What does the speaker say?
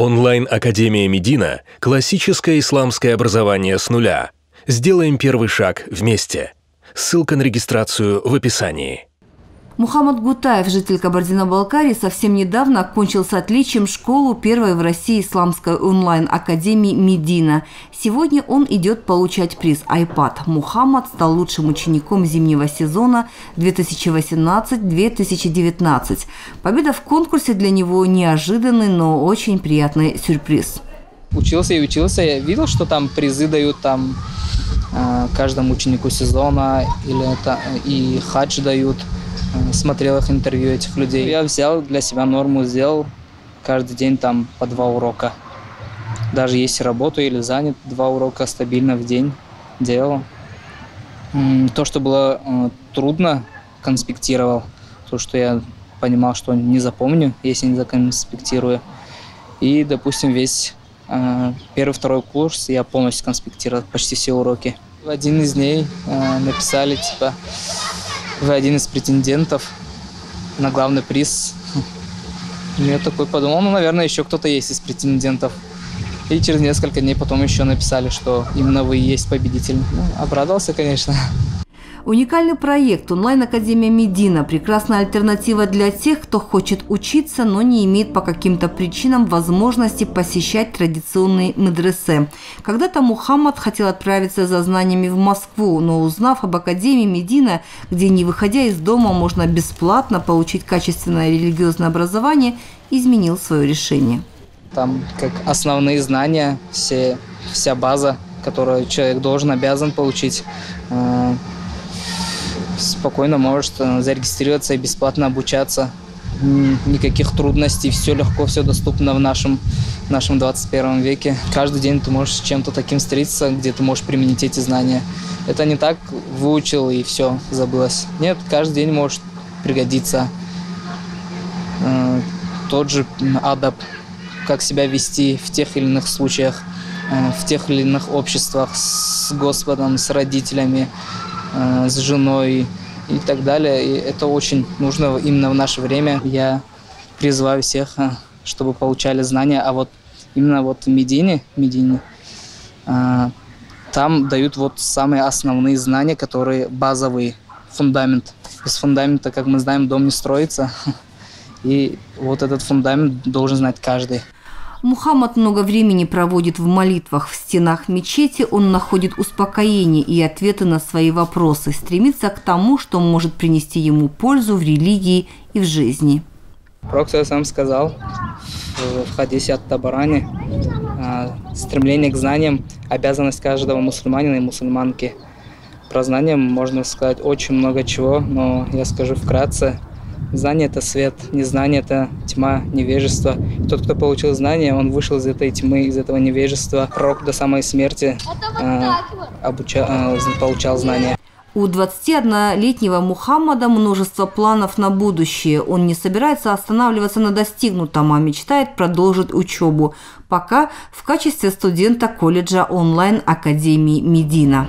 Онлайн-академия Медина – классическое исламское образование с нуля. Сделаем первый шаг вместе. Ссылка на регистрацию в описании. Мухаммад Гутаев, житель Кабардино-Балкарии, совсем недавно окончил с отличием школу первой в России исламской онлайн-академии «Медина». Сегодня он идет получать приз iPad. Мухаммад стал лучшим учеником зимнего сезона 2018-2019. Победа в конкурсе для него неожиданный, но очень приятный сюрприз. Учился и учился, я видел, что там призы дают там э, каждому ученику сезона или это и хадж дают – Э, смотрел их интервью этих людей. Я взял для себя норму, сделал каждый день там по два урока. Даже если работаю или занят, два урока стабильно в день делал. То, что было э, трудно, конспектировал. То, что я понимал, что не запомню, если не законспектирую. И, допустим, весь э, первый-второй курс я полностью конспектировал, почти все уроки. В один из дней написали, типа, вы один из претендентов на главный приз. Я такой подумал, ну, наверное, еще кто-то есть из претендентов. И через несколько дней потом еще написали, что именно вы и есть победитель. Ну, обрадовался, конечно. Уникальный проект онлайн-академия Медина – прекрасная альтернатива для тех, кто хочет учиться, но не имеет по каким-то причинам возможности посещать традиционные медресе. Когда-то Мухаммад хотел отправиться за знаниями в Москву, но узнав об академии Медина, где не выходя из дома можно бесплатно получить качественное религиозное образование, изменил свое решение. Там как основные знания, все, вся база, которую человек должен, обязан получить э, спокойно может э, зарегистрироваться и бесплатно обучаться. Никаких трудностей, все легко, все доступно в нашем, в нашем 21 веке. Каждый день ты можешь с чем-то таким встретиться, где ты можешь применить эти знания. Это не так выучил и все, забылось. Нет, каждый день может пригодиться. Э, тот же адап, как себя вести в тех или иных случаях, э, в тех или иных обществах с Господом, с родителями, Э, с женой и так далее. И это очень нужно именно в наше время. Я призываю всех, э, чтобы получали знания. А вот именно вот в Медине, Медине э, там дают вот самые основные знания, которые базовые, фундамент. Без фундамента, как мы знаем, дом не строится. И вот этот фундамент должен знать каждый. Мухаммад много времени проводит в молитвах в стенах мечети, он находит успокоение и ответы на свои вопросы, стремится к тому, что может принести ему пользу в религии и в жизни. Пророк сам сказал в хадисе от Табарани, а, стремление к знаниям – обязанность каждого мусульманина и мусульманки. Про знания можно сказать очень много чего, но я скажу вкратце – Знание – это свет, незнание – это тьма, невежество. И тот, кто получил знание, он вышел из этой тьмы, из этого невежества. Пророк до самой смерти э, обуча, э, получал знания. У 21-летнего Мухаммада множество планов на будущее. Он не собирается останавливаться на достигнутом, а мечтает продолжить учебу, пока в качестве студента колледжа онлайн Академии Медина.